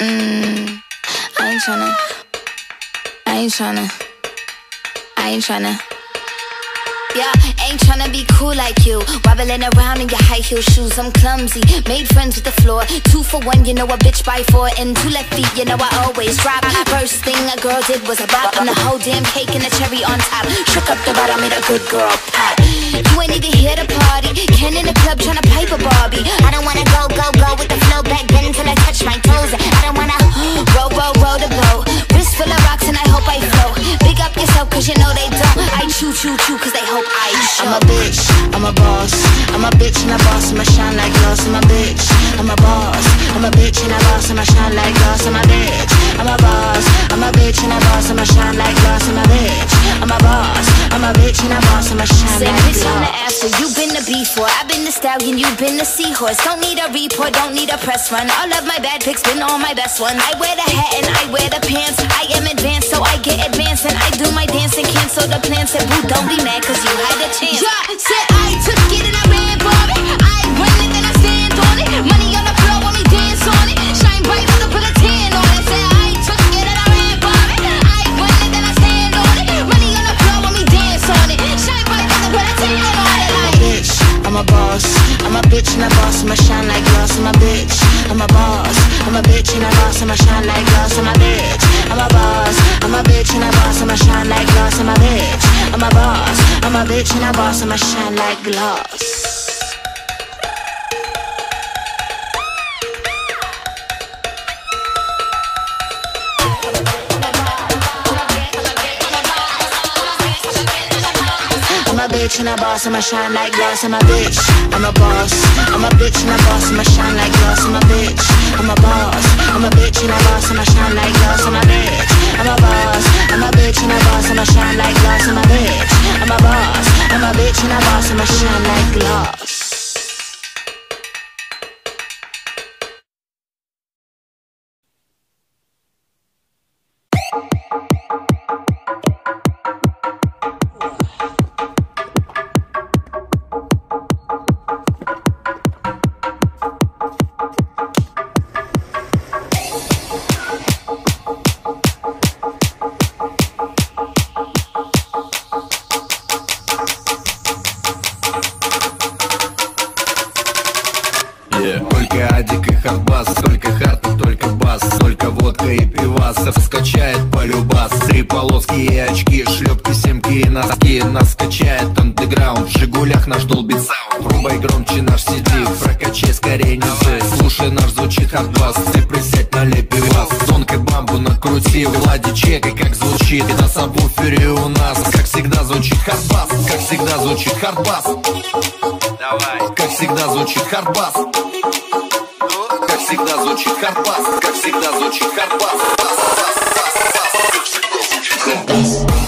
Mm, I ain't tryna. I ain't tryna. I ain't tryna. Yeah, ain't tryna be cool like you. Wobbling around in your high heel shoes. I'm clumsy. Made friends with the floor. Two for one, you know a bitch by four. And two left feet, you know I always drop. First thing a girl did was a bop. And the whole damn cake and the cherry on top. Shook up the bottom, made a good girl pop. Ain't even here to party. Ken in the club tryna pipe a Barbie. I don't wanna go, go, go with the flow back then till I touch my toes. I don't wanna row, row, row the boat. Wrist full of rocks and I hope I float. Big up yourself cause you know they don't. I choo choo choo cause they hope I show. I'm a bitch, I'm a boss. I'm a bitch and a boss, I'ma shine like glass. I'm a bitch, I'm a boss. I'm a bitch and a boss, I'ma shine like glass. I'm a bitch, I'm a boss. I'm a bitch and a boss, I'ma shine like glass. I'm a bitch and I'ma shine Say bitch on the glass. after, you been the before. I've been the stallion, you've been the seahorse. Don't need a report, don't need a press run. All of my bad pics been all my best ones. I wear the hat and I wear the pants. I am advanced, so I get advanced. And I do my dance and cancel the plans. Said, boo, don't be mad, cause you had a chance. Yeah, said I took it and I ran for it. I it boss. I'm a bitch and a boss, I'ma shine like glass. I'm a bitch, I'm a boss. I'm a bitch and a boss, I'ma shine like glass. I'm a bitch, I'm a boss. I'm a bitch and a boss, I'ma shine like glass. I'm a bitch, I'm a boss. I'm a bitch and a boss, I'ma shine like glass. Bitch and a boss, I'ma shine like glass. I'm a bitch, I'm a boss. I'm a bitch and a boss, I'ma shine like glass. I'm a bitch, I'm a boss. I'm a bitch and a boss, I'ma shine like glass. I'm a bitch, I'm a boss. I'm a bitch and a boss, I'ma shine like glass. I'm a bitch, I'm a boss. I'm a bitch and a boss, I'ma shine like glass. И хардбас, только хата, только бас Только водка и пивас, раскачает полюбас Три полоски и очки, шлепки, семки и носки Нас качает андеграунд, в Жигулях наш долбит саунд. Врубай громче наш CD, прокачай скорее ниже. Слушай наш звучит хардбас, ты присядь налей пивас Тонкой бамбу накрути, Влади чекай как звучит. На сабвуфере у нас, как всегда звучит хардбас Как всегда звучит хардбас. Давай. Как всегда звучит хардбас всегда звучит Карпас, как всегда звучит Карпас. Как всегда звучит Карпас.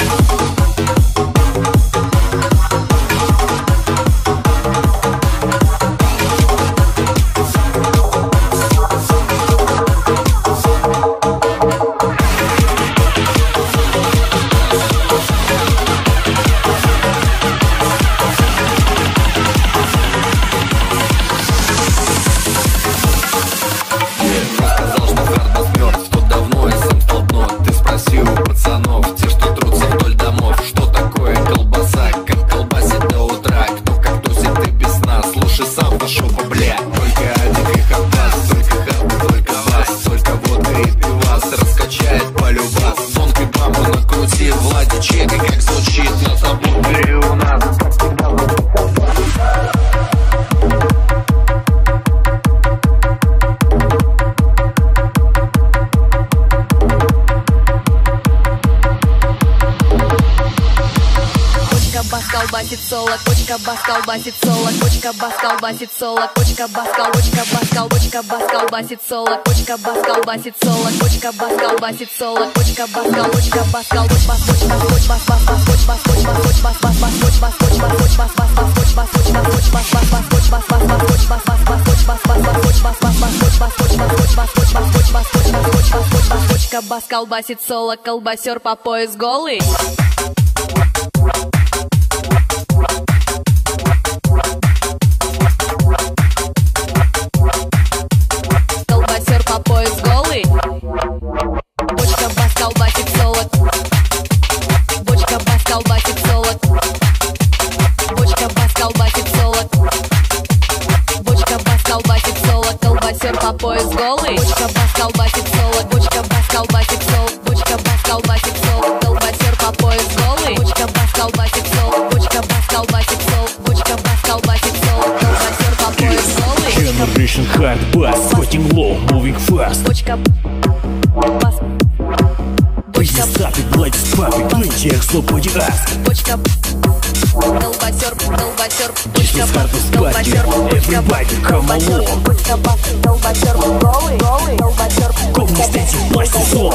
Бас колбасит соло, кочка бас колбасит соло, кочка бас колбасит соло, кочка бас кол, кочка бас кол, кочка бас колбасит соло, кочка бас колбасит соло, кочка бас колбасит соло, кочка бас кол, кочка бас кол, коч бас, коч бас, коч бас, бас, бас, коч бас, коч бас, коч бас, бас, бас, коч бас, коч бас, коч бас, бас, бас, коч бас, коч бас, коч бас, бас, бас, коч бас, бас, бас, коч бас, бас, бас, коч бас, бас, бас, коч бас, бас, бас, коч бас, коч бас, коч бас, коч бас, коч бас, коч бас, коч бас, коч бас, кочка бас колбасит соло, колбасер по пояс голый. Бочка бас, колбасик соло Бочка бас, колбасик соло Бочка бас, колбасик соло Колбасер по пояс голый. Бочка бас, колбасик соло Бочка бас, колбасик соло Бочка бас, колбасик соло Колбасер по пояс голый. Generation hard bass, squatting low, moving fast. Бочка бас Бочка Пиздатый, гладит папик, нынче их слоп боди ас. Бочка Колбасер, колбасер Чисто Бочка с долбачер, будь собаку, долбачер, будь собаку, долбачер, будь собаку, долбачер, голый, голый, долбачер, Come on.